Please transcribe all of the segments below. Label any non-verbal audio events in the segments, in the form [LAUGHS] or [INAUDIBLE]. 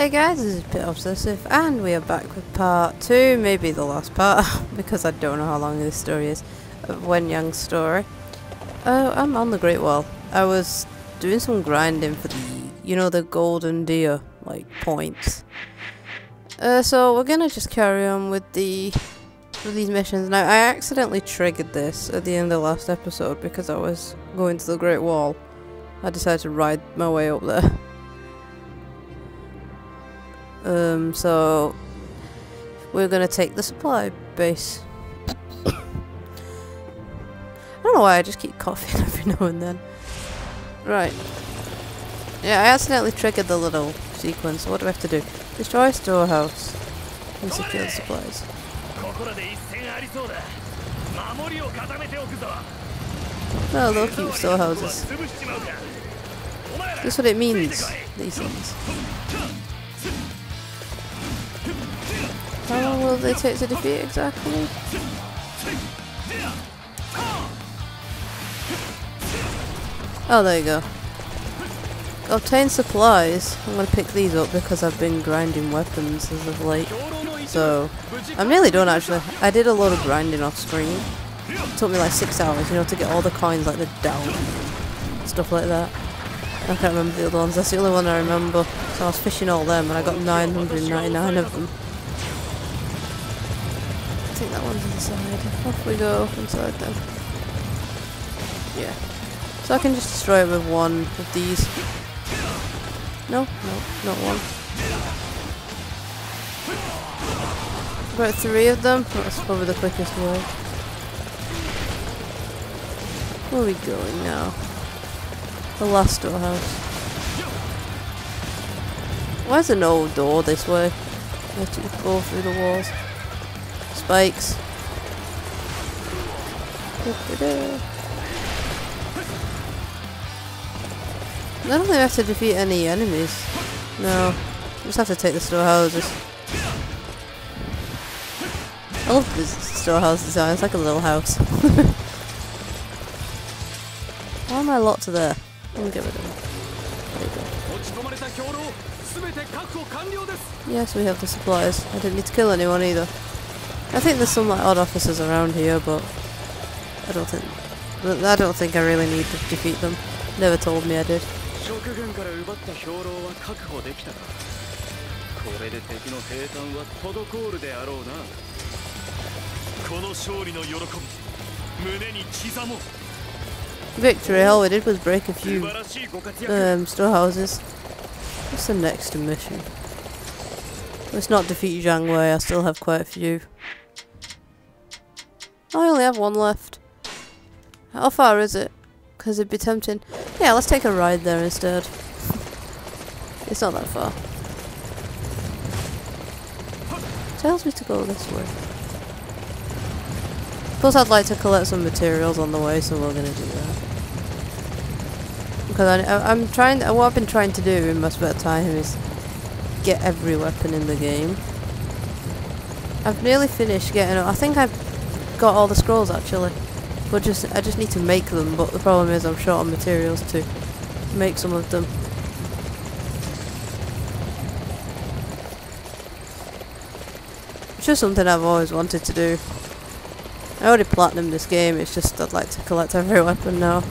Hey guys, this is Pit Obsessive, and we are back with part 2, maybe the last part, [LAUGHS] because I don't know how long this story is, of Wen Yang's story. Uh, I'm on the Great Wall. I was doing some grinding for the, you know, the golden deer, like, points. Uh, so we're gonna just carry on with the, with these missions. Now, I accidentally triggered this at the end of the last episode because I was going to the Great Wall. I decided to ride my way up there. Um, so we're gonna take the supply base. [COUGHS] I don't know why I just keep coughing [LAUGHS] every now and then. Right. Yeah, I accidentally triggered the little sequence. What do I have to do? Destroy a storehouse and secure the supplies. Oh, they'll keep storehouses. That's what it means, these things. How long will they take to defeat exactly? Oh, there you go. Obtain supplies. I'm to pick these up because I've been grinding weapons as of late. So, I'm nearly done actually. I did a lot of grinding off screen. It took me like six hours, you know, to get all the coins like the down. Stuff like that. I can't remember the other ones. That's the only one I remember. So I was fishing all them and I got 999 of them. I think that one's inside. Off we go inside then. Yeah. So I can just destroy it with one of these. No, no, not one. About three of them. That's probably the quickest way. Where are we going now? The last storehouse. Why is there no door this way? I have go through the walls. Spikes. I don't think have to defeat any enemies. No. Just have to take the storehouses. I love this storehouse design, it's like a little house. [LAUGHS] Why am I locked there? Let me get rid of. Yes, we have the supplies. I didn't need to kill anyone either. I think there's some like odd officers around here, but I don't think I don't think I really need to defeat them. Never told me I did. 職軍から奪った兵糧は確保できたかこれで敵の平坦は滞るであろうなこの勝利の喜び胸に刻もう Victory, all we did was break a few um, storehouses. What's the next mission? Let's not defeat Jiang Wei, I still have quite a few. I only have one left. How far is it? Because it'd be tempting. Yeah, let's take a ride there instead. [LAUGHS] it's not that far. Tells me to go this way. Plus I'd like to collect some materials on the way, so we're gonna do that. Because I, am trying, what I've been trying to do in my spare time is get every weapon in the game. I've nearly finished getting, I think I've got all the scrolls actually. But just, I just need to make them, but the problem is I'm short on materials to make some of them. It's just something I've always wanted to do. I already platinum this game, it's just I'd like to collect every [LAUGHS] weapon now.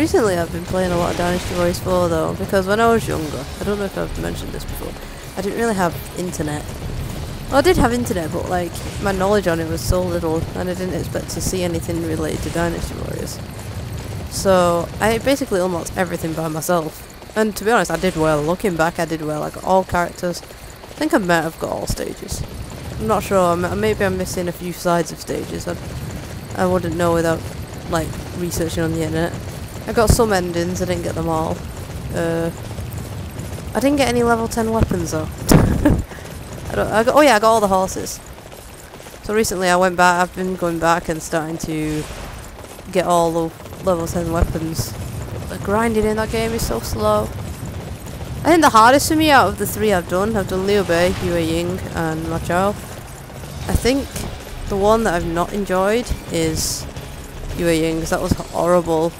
Recently I've been playing a lot of Dynasty Warriors 4 though, because when I was younger, I don't know if I've mentioned this before, I didn't really have internet. Well, I did have internet, but like, my knowledge on it was so little, and I didn't expect to see anything related to Dynasty Warriors. So, I basically unlocked everything by myself. And to be honest, I did well. Looking back, I did well. I got all characters. I think I might have got all stages. I'm not sure. Maybe I'm missing a few sides of stages. I, I wouldn't know without, like, researching on the internet. I got some endings. I didn't get them all. Uh, I didn't get any level 10 weapons, though. [LAUGHS] I don't, I got, oh yeah, I got all the horses. So recently I went back, I've been going back and starting to get all the level 10 weapons. The grinding in that game is so slow. I think the hardest for me out of the three I've done, I've done Liu Bei, Yue Ying and Ma Chao. I think the one that I've not enjoyed is Yue Ying because that was horrible.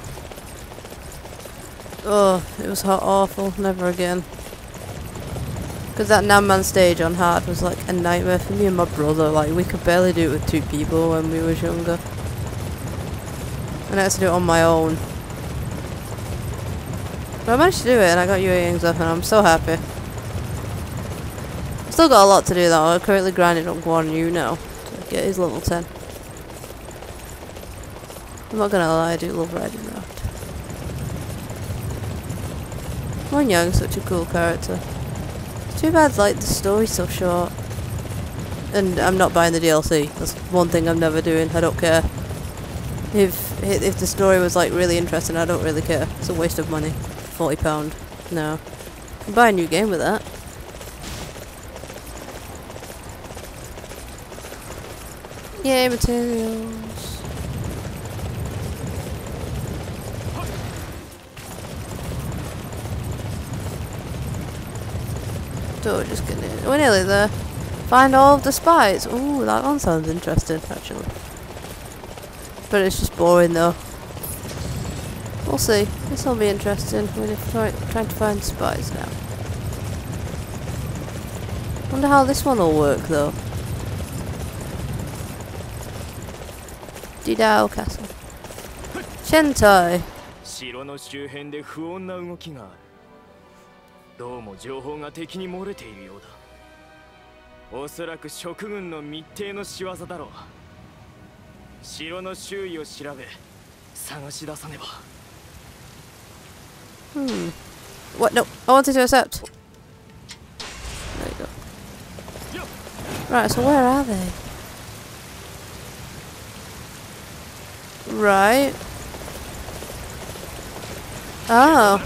Oh, it was hot, awful. Never again. Because that Nanman stage on hard was like a nightmare for me and my brother. Like, we could barely do it with two people when we was younger. And I had to do it on my own. But I managed to do it and I got UAings up and I'm so happy. Still got a lot to do though. I'm currently grinding on Guan Yu now to get his level 10. I'm not gonna lie, I do love riding Raft. Young's such a cool character. Too bad like the story's so short. And I'm not buying the DLC. That's one thing I'm never doing. I don't care. If if the story was like really interesting, I don't really care. It's a waste of money. Forty pound. No. I'll buy a new game with that. Yay, materials. So just gonna. We're nearly there. Find all of the spies. Ooh, that one sounds interesting, actually. But it's just boring though. We'll see. This will be interesting. We're try, trying to find spies now. Wonder how this one will work though. Didao Castle. Chen Tai. どうも情報が敵に漏れているようだおそらく職軍の密偵の仕業だろう城の周囲を調べ探し出さねば Hmm. What? No, I wanted to accept. There you go. Right, so where are they? Right. Oh.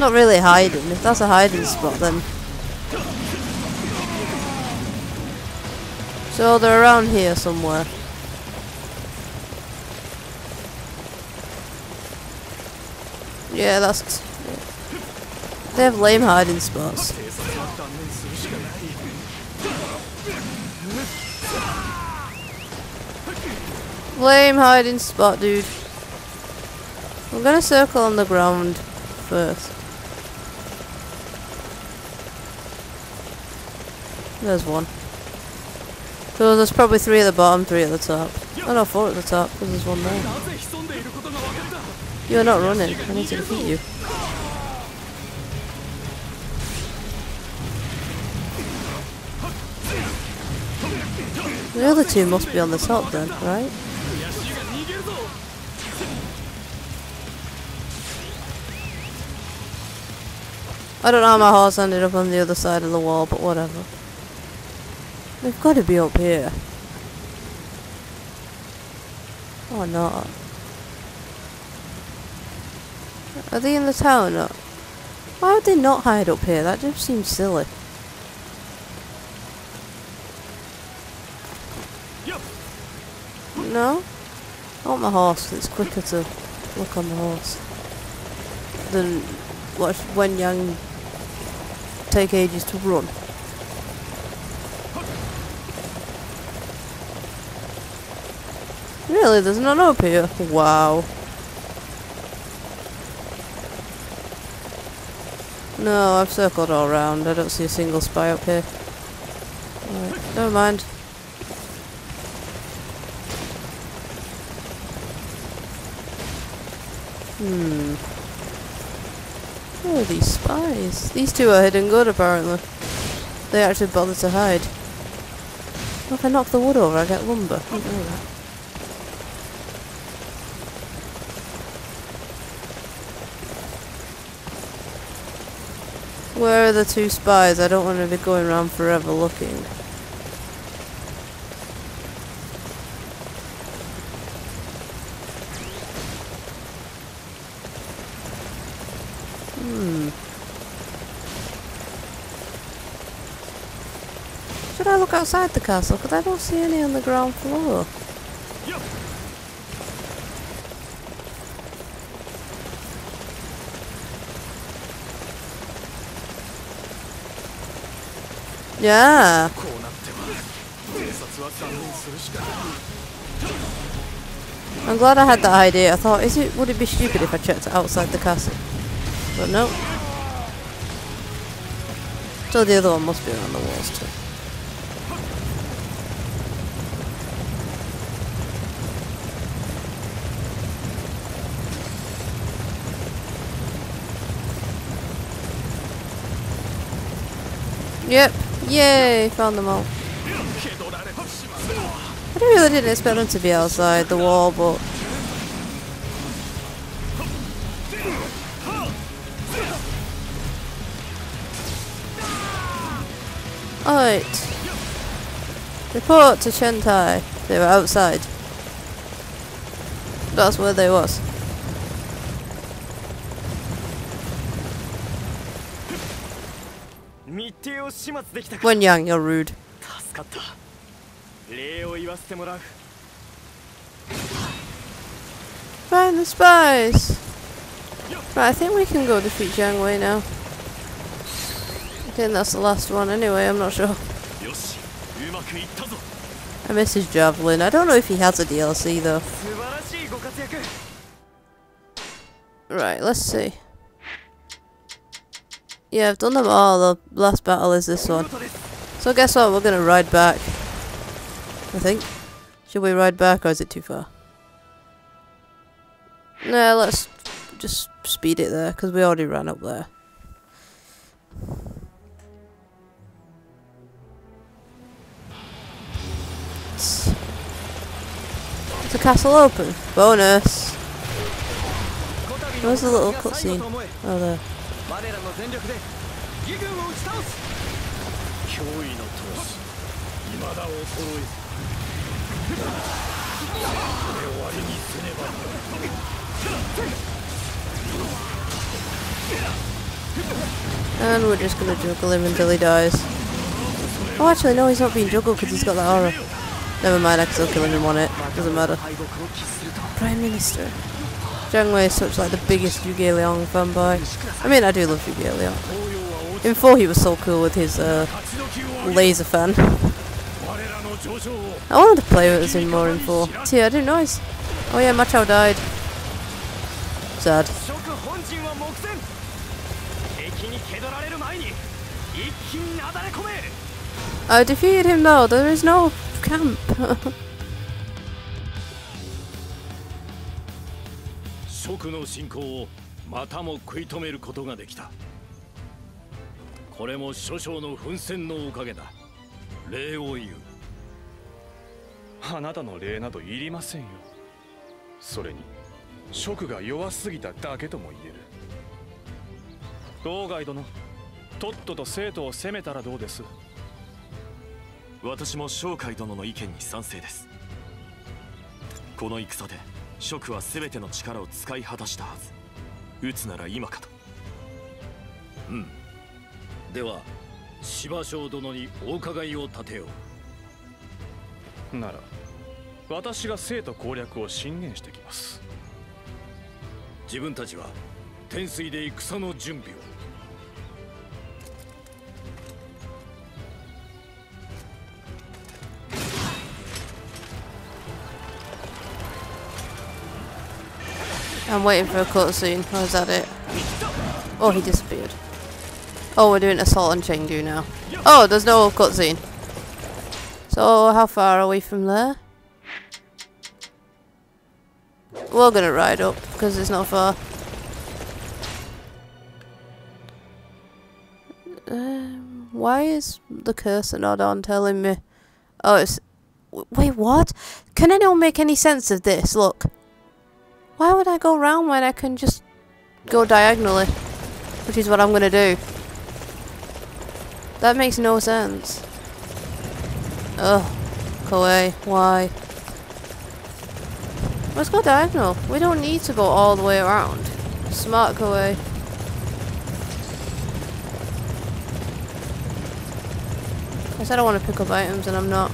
Not really hiding. If that's a hiding spot, then. So they're around here somewhere. Yeah, that's. They have lame hiding spots. flame hiding spot, dude. I'm gonna circle on the ground first. There's one. So there's probably three at the bottom, three at the top. Oh no, four at the top, because there's one there. You're not running. I need to defeat you. The other two must be on the top then, right? I don't know how my horse ended up on the other side of the wall, but whatever. They've got to be up here. Or not. Are they in the town? Or? Why would they not hide up here? That just seems silly. No? I want my horse. It's quicker to look on the horse than watch Wen Yang take ages to run. Really? There's none up here? Wow. No, I've circled all around. I don't see a single spy up here. Never mind. Hmm. Are these spies? These two are hidden good, apparently. They actually bother to hide. Well, if I knock the wood over, I get lumber. I didn't know that. Where are the two spies? I don't want to be going around forever looking. outside the castle? Because I don't see any on the ground floor. Yeah. I'm glad I had that idea. I thought, is it would it be stupid if I checked outside the castle? But no. So the other one must be around the walls too. Yep. Yay, found them all. I really didn't expect them to be outside the wall, but... Alright. Report to Chen Tai. They were outside. That's where they was. Wen Yang, you're rude. Find the spies! Right, I think we can go defeat Jiang Wei now. I think that's the last one anyway, I'm not sure. I miss his javelin. I don't know if he has a DLC though. Right, let's see. Yeah, I've done them all. The last battle is this one. So guess what? We're going to ride back. I think. Should we ride back or is it too far? No, let's just speed it there because we already ran up there. It's the castle open. Bonus. Where's the little cutscene? Oh, there. 我らの全力で義軍を打ち倒す脅威の闘士未だ衰えずこれ終わりにせねば And [LAUGHS] we're just gonna juggle him until he dies. Oh, actually, no, he's not being juggled because he's got that aura. Never mind, I can still kill him on it. Doesn't matter. 敗北を喫すると Prime Minister. Jiang is such like the biggest Zhuge Liang fanboy. I mean, I do love Zhuge Liang. In 4 he was so cool with his uh, laser fan. I wanted to play with him more in 4. See, I didn't notice. Oh yeah, Machao died. Sad. I defeated him now, there is no camp. [LAUGHS] 蜀の侵攻をまたも食い止めることができた。これも諸将の奮戦のおかげだ。礼を言う。あなたの礼などいりませんよ。それに職が弱すぎただけとも言える。道外殿とっとと生徒を攻めたらどうです？私も商海殿の意見に賛成です。この戦で蜀は全ての力を使い果たしたはず。撃つなら今かと。では芝生殿にお伺いを立てよう。なら私が生徒攻略を進言してきます。自分たちは天水で戦の準備を I'm waiting for a cutscene. Oh, is that it? Oh, he disappeared. Oh, we're doing assault on Chengdu now. Oh, there's no cutscene. So, how far are we from there? We're gonna ride up because it's not far. Um, why is the cursor not on telling me? Oh, it's. Wait, what? Can anyone make any sense of this? Look. Why would I go round when I can just go diagonally? Which is what I'm gonna do. That makes no sense. Ugh. Koei, why? Let's go diagonal. We don't need to go all the way around. Smart Koei. I said I want to pick up items and I'm not.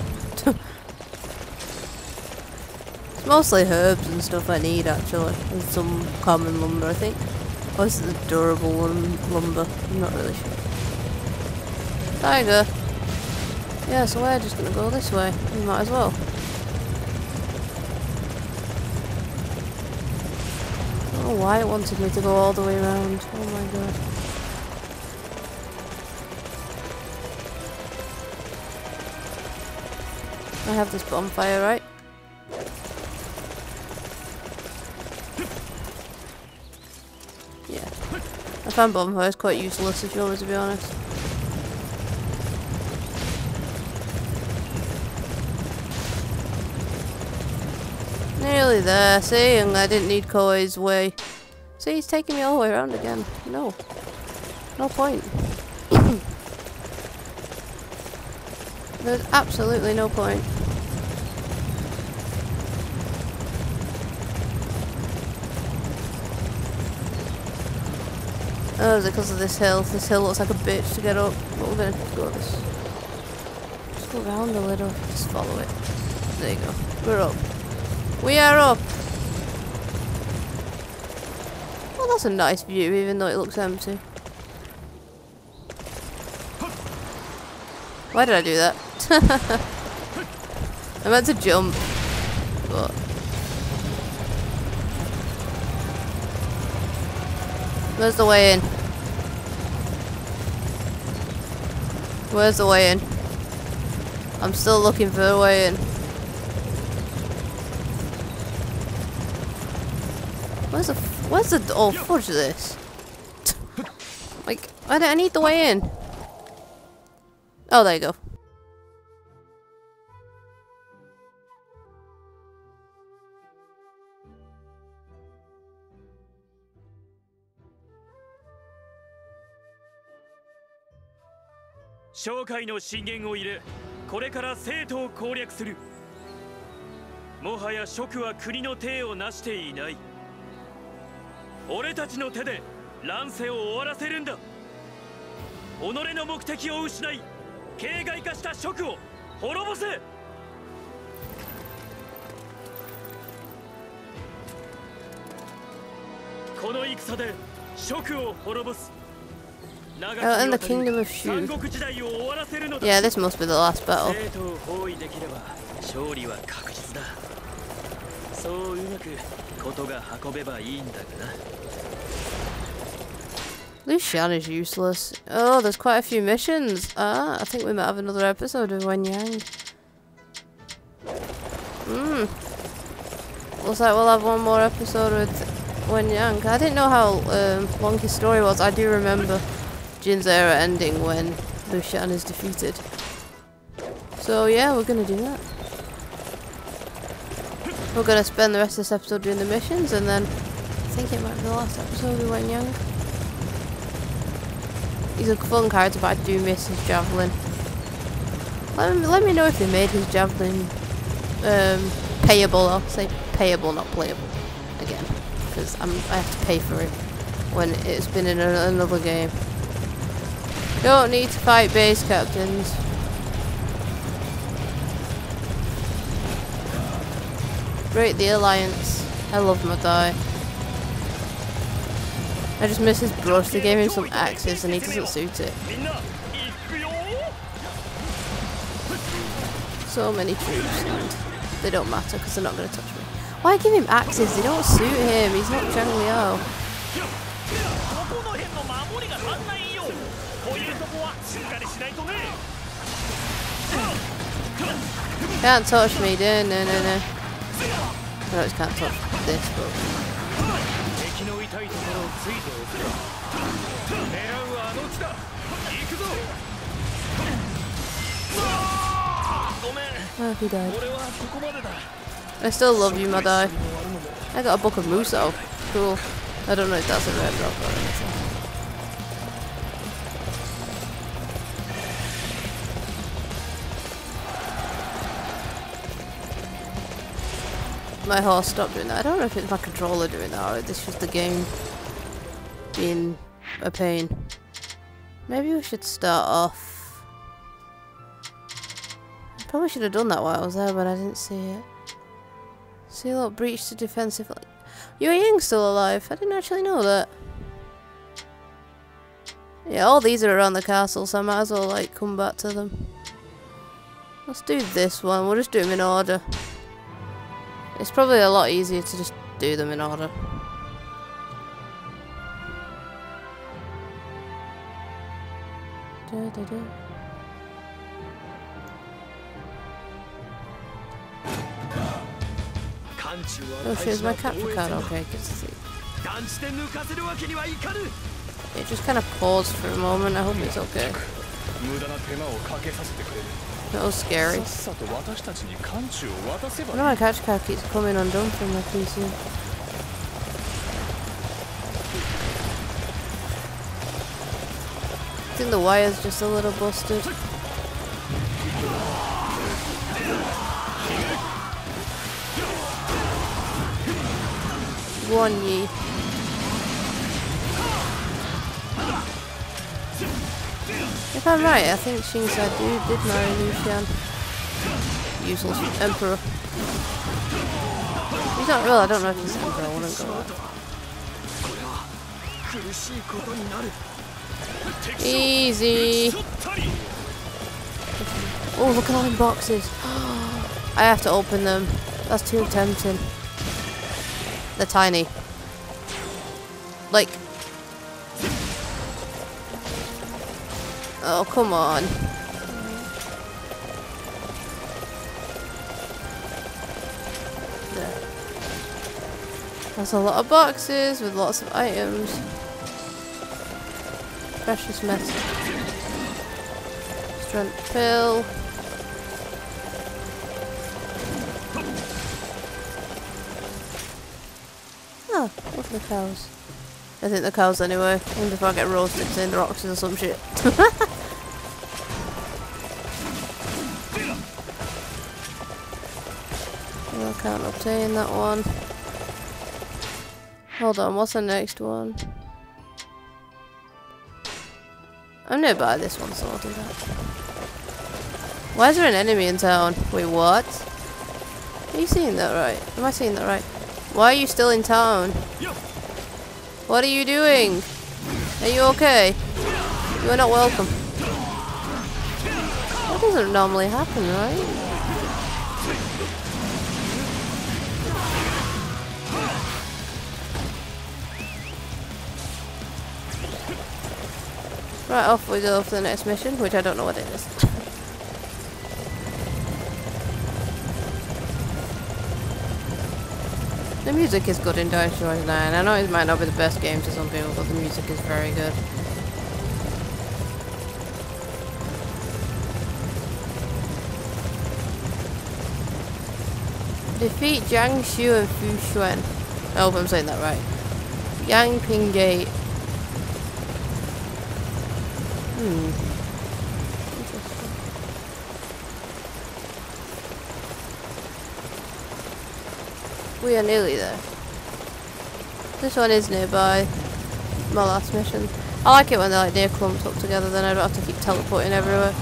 It's mostly herbs and stuff I need actually, and some common lumber I think. Oh, or is it the durable lum lumber? I'm not really sure. Tiger. Yeah, so we're just gonna go this way. We might as well. I don't know why it wanted me to go all the way around. Oh my god. I have this bonfire, right? I found bonfires quite useless if you want me to be honest. Nearly there, see? I didn't need Koei's way. See, he's taking me all the way around again. No. No point. [COUGHS] There's absolutely no point. Oh, is it because of this hill? This hill looks like a bitch to get up. But we're gonna go this. Just go around a little. Just follow it. There you go. We're up. We are up! Well, that's a nice view, even though it looks empty. Why did I do that? [LAUGHS] I meant to jump, but... Where's the way in? Where's the way in? I'm still looking for the way in. Where's the where's the oh fudge this? like I, I need the way in. Oh there you go.「商会の資源を入れこれから生徒を攻略する」もはや職は国の体を成していない。俺たちの手で乱世を終わらせるんだ。己の目的を失い形骸化した職を滅ぼせ。この戦で職を滅ぼす。Oh, in the Kingdom of Shu. Yeah, this must be the last battle. Liu Shan is useless. Oh, there's quite a few missions. Ah, I think we might have another episode of Wen Yang. Hmm. Looks like we'll have one more episode with Wen Yang. I didn't know how um, long his story was. I do remember. Jin's era ending when Liu Shan is defeated. So yeah, we're gonna do that. We're gonna spend the rest of this episode doing the missions and then I think it might be the last episode of Wen Yang. He's a fun character, but I do miss his javelin. Let me, let me know if they made his javelin um, payable. I'll say payable, not playable. Again, because I have to pay for it when it's been in a, another game. Don't need to fight base captains. Break the alliance. I love Ma Dai. I just miss his brush. They gave him some axes and he doesn't suit it. So many troops and they don't matter because they're not going to touch me. Why give him axes? They don't suit him. He's not Zhang Liao. Can't touch me, no, no, no. I always can't touch this, but... Oh, he died. I still love you, Ma Dai. I got a book of Musou. Cool. I don't know if that's a red rock or anything. My horse stopped doing that. I don't know if it's my controller doing that or this was the game being a pain. Maybe we should start off. I probably should have done that while I was there, but I didn't see it. See a lot breach to defensive. Yue Ying's still alive. I didn't actually know that. Yeah, all these are around the castle, so I might as well like come back to them. Let's do this one. We'll just do them in order. It's probably a lot easier to just do them in order. Oh shit, my capture card okay? Good to see. It just kind of paused for a moment, I hope it's okay. That was scary. Why my catch car keeps coming undone from my PC? I think the wire's just a little busted. One ye. that right? I think Xingcai did marry Liu Shan. Useless Emperor. He's not real, I don't know if he's Emperor, I wouldn't go there. Easy! Oh, look at all the boxes! [GASPS] I have to open them. That's too tempting. They're tiny. Like, Oh, come on. There's a lot of boxes with lots of items. Precious metal. Strength pill. Oh, look the cows. I think the cows anyway. I wonder if I get roasted in the rocks or some shit. [LAUGHS] I can't obtain that one. Hold on, what's the next one? I'm gonna buy this one, so I'll do that. Why is there an enemy in town? Wait, what? Are you seeing that right? Am I seeing that right? Why are you still in town? What are you doing? Are you okay? You are not welcome. That doesn't normally happen, right? Right, off we go for the next mission, which I don't know what it is. the music is good in Dynasty Warriors 9. I know it might not be the best game to some people, but the music is very good. Defeat Jiang Shu and Fu Xuan. I hope I'm saying that right. Yang Ping Hmm. We are nearly there. This one is nearby. My last mission. I like it when they're like near clumped up together, then I don't have to keep teleporting everywhere.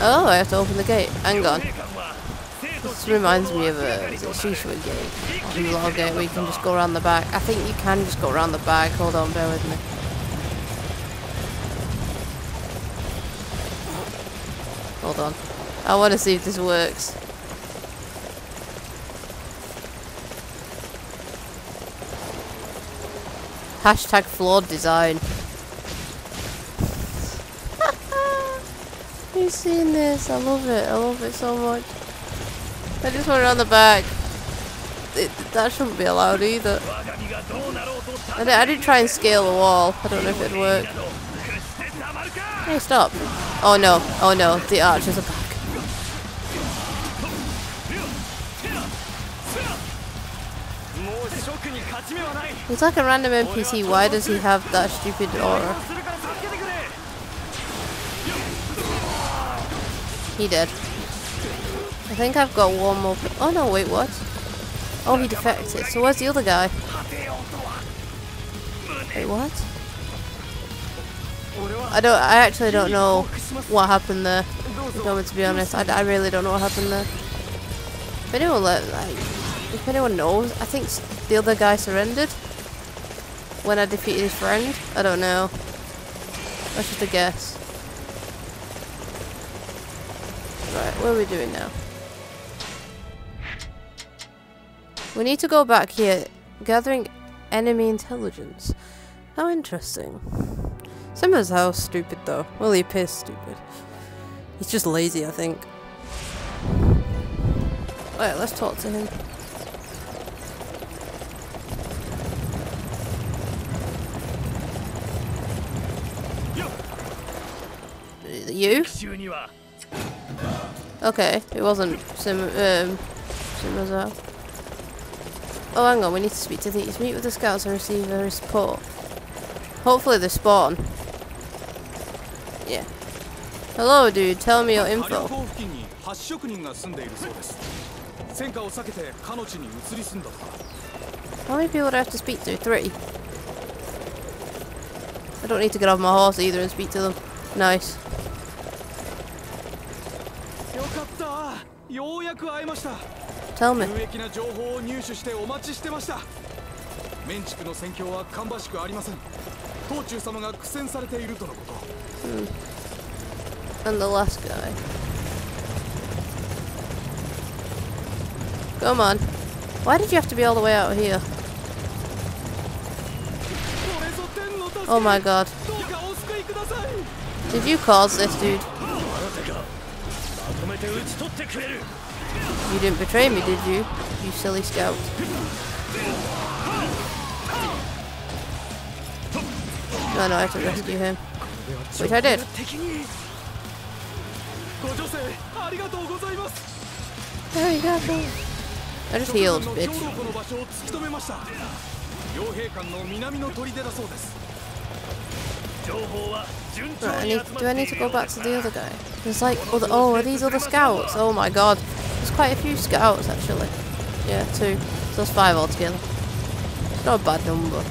Oh, I have to open the gate. Hang on. This reminds me of a is gate. Log gate where you can just go around the back. I think you can just go around the back. Hold on, bear with me. Hold on. I want to see if this works. Hashtag flawed design. [LAUGHS] You've seen this. I love it. I love it so much. I just want it on the back. It, that shouldn't be allowed either. I, I did try and scale the wall. I don't know if it'd work. Hey, stop. Oh no, oh no, the archers are back. It's like a random NPC, why does he have that stupid aura? He did. I think I've got one more... Oh no, wait, what? Oh, he defected. So where's the other guy? Wait, what? I don't. I actually don't know what happened there. Going to be honest, I, I really don't know what happened there. If anyone like, if anyone knows, I think the other guy surrendered when I defeated his friend. I don't know. That's just a guess. Right. what are we doing now? We need to go back here, gathering enemy intelligence. How interesting. Sima Zhao stupid though. Well, he appears stupid. He's just lazy, I think. Alright, let's talk to him. You? Okay, it wasn't Sim um Oh hang on, we need to speak to these. Meet with the scouts and receive a report. Hopefully they spawn. Yeah. Hello dude, tell me your 火力 info. 港付近に八職人が住んでいるそうです戦火を避けてかの地に移り住んだとか How many people do I have to speak to? Three. I don't need to get off my horse either and speak to them. Nice. よかったようやく会えました Tell me. 有益な情報を入手してお待ちしてましたメンチクの戦況は芳しくありません東中様が苦戦されているとのこと Hmm. And the last guy. Come on. Why did you have to be all the way out here? Oh my god. Did you cause this, dude? You didn't betray me, did you? You silly scout. No, no, I have to rescue him. Which I did. 敵にご女性ありがとうございます There you go. I just 直 healed, の bitch. 兵庫の場所を突き止めました傭兵館の南の砦だそうです情報は順調 Right, I に need, 集ま do I って need い to る go ようだ back to the other guy? There's like other. Oh, are these other scouts? Oh my god. There's quite a few scouts actually. Yeah, two. So it's five altogether. It's not a bad number.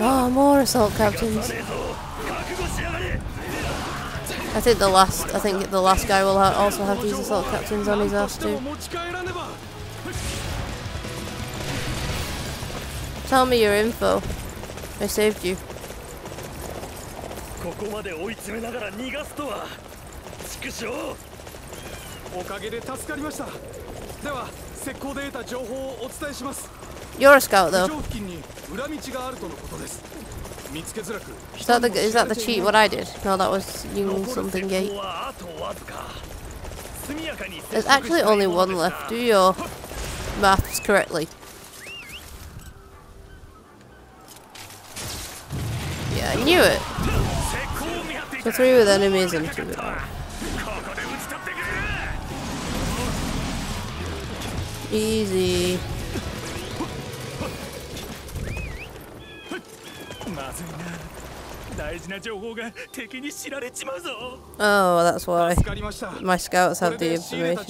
Oh, more assault さ captains. ねえぞ覚悟しやがれ I think the last. I think the last guy will ha- also have these assault captains on his ass too. Tell me your info. I saved you. ここまで追い詰めながら逃がすとは畜生おかげで助かりましたでは石膏で得た情報をお伝えします You're a scout though. Is that the, is that the cheat what I did? No, that was using something gate. There's actually only one left. Do your maths correctly. Yeah, I knew it. So three with enemies and two without. Easy. Oh, that's why my scouts have the information.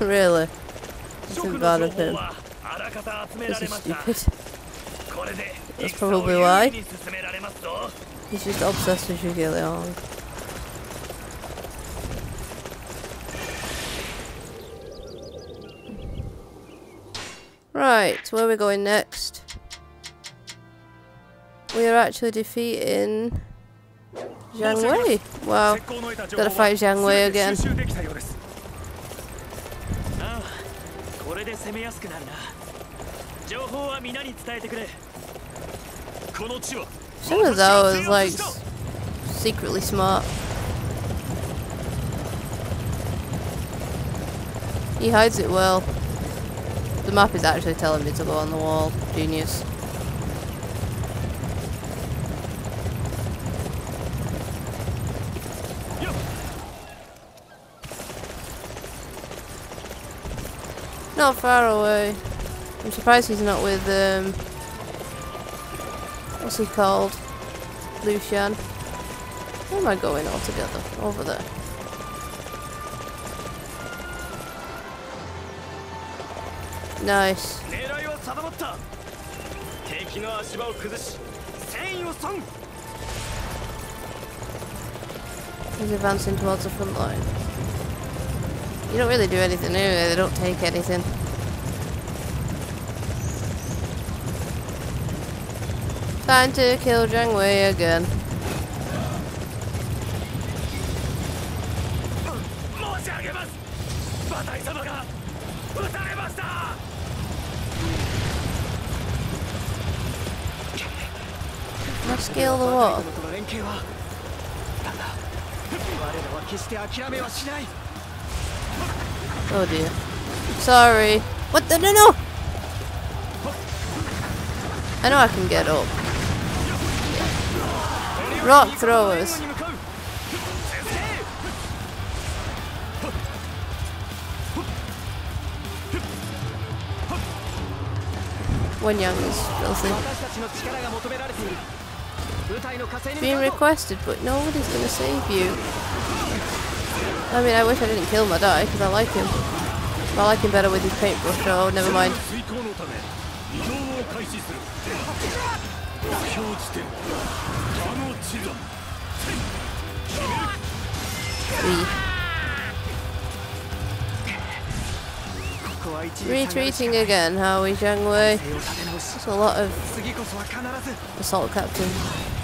Really? Too bad of him This is stupid. That's probably why. He's just obsessed with Zhuge Liang Right, where are we going next? We are actually defeating Jiang Wei. Wow, gotta fight Jiang Wei again. Some of those is like secretly smart. He hides it well. The map is actually telling me to go on the wall. Genius. Not far away. I'm surprised he's not with um what's he called? Liu Shan. Where am I going altogether? Over there. Nice. He's advancing towards the front line. You don't really do anything anyway, they don't take anything. Time to kill Jiang Wei again. scale the wall. oh dear. Sorry. What the? No, no! I know I can get up. Yeah. Rock throwers. Wen Yang is filthy. Being requested, but nobody's gonna save you. I mean, I wish I didn't kill Ma Dai, because I like him. I like him better with his paintbrush, oh, never mind. Wee. Retreating again, how we Jiang Wei. There's a lot of assault captains.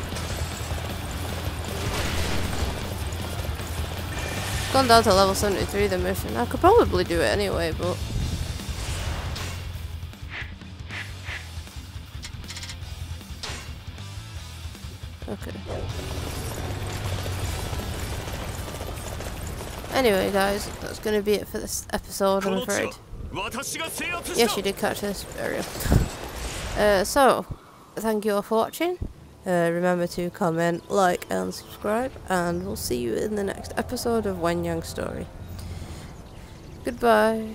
gone down to level 73 the mission. I could probably do it anyway, but... Okay. Anyway, guys, that's going to be it for this episode, I'm afraid. Yes, you did catch this area. uh, so, thank you all for watching. Uh, remember to comment, like, and subscribe, and we'll see you in the next episode of Wen Yang Story. Goodbye.